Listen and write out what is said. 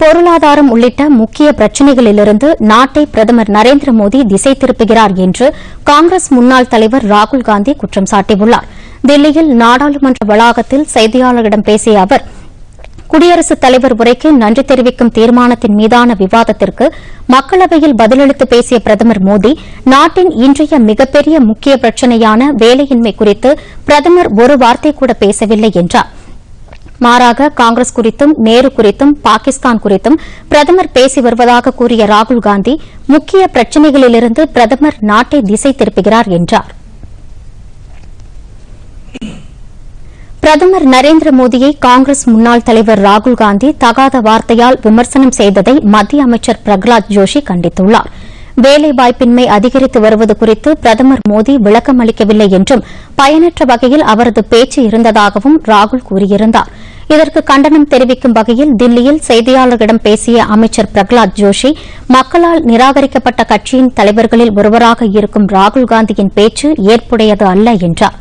பொருளாதாரம் உள்ளிட்ட முக்கிய பிரச்சினைகளிலிருந்து நாட்டை பிரதமர் நரேந்திர மோடி திசை திருப்புகிறார் என்று காங்கிரஸ் முன்னாள் தலைவர் ராகுல் காந்தி குற்றம் சாட்டியுள்ளார். தில்லியில் நாடாளுமன்ற வளாகத்தில் செய்தியாளர்களிடம் பேசிய அவர் குடியரசுத் தலைவர் உரைக்கு நன்றி தெரிவிக்கும் தீர்மானத்தின் மீதான விவாதத்திற்கு மக்களவையில் பதிலளித்து பேசிய பிரதமர் மோடி நாட்டின் இன்றைய மிகப்பெரிய முக்கிய பிரச்சினையான வேலையின்மை குறித்து பிரதமர் ஒரு வார்த்தை கூட பேசவில்லை என்றாா் மாறாக காங்கிரஸ் குறித்தும் நேரு குறித்தும் பாகிஸ்தான் குறித்தும் பிரதமர் பேசி வருவதாக கூறிய ராகுல் காந்தி முக்கிய பிரச்சினைகளிலிருந்து பிரதமர் நாட்டை திசை திருப்புகிறார் என்றார். பிரதமர் நரேந்திர மோடியை காங்கிரஸ் முன்னாள் தலைவர் ராகுல் காந்தி தகாத வார்த்தையால் விமர்சனம் செய்ததை மத்திய அமைச்சர் பிரகலாத் ஜோஷி கண்டித்துள்ளாா் வேலைவாய்ப்பின்மை அதிகரித்து வருவது குறித்து பிரதமர் மோடி விளக்கம் அளிக்கவில்லை என்றும் பயனற்ற வகையில் அவரது பேச்சு இருந்ததாகவும் ராகுல் கூறியிருந்தார். இதற்கு கண்டனம் தெரிவிக்கும் வகையில் தில்லியில் செய்தியாளர்களிடம் பேசிய அமைச்சர் பிரகலாத் ஜோஷி மக்களால் நிராகரிக்கப்பட்ட கட்சியின் தலைவர்களில் ஒருவராக இருக்கும் ராகுல் காந்தியின் பேச்சு ஏற்புடையது அல்ல என்றார்.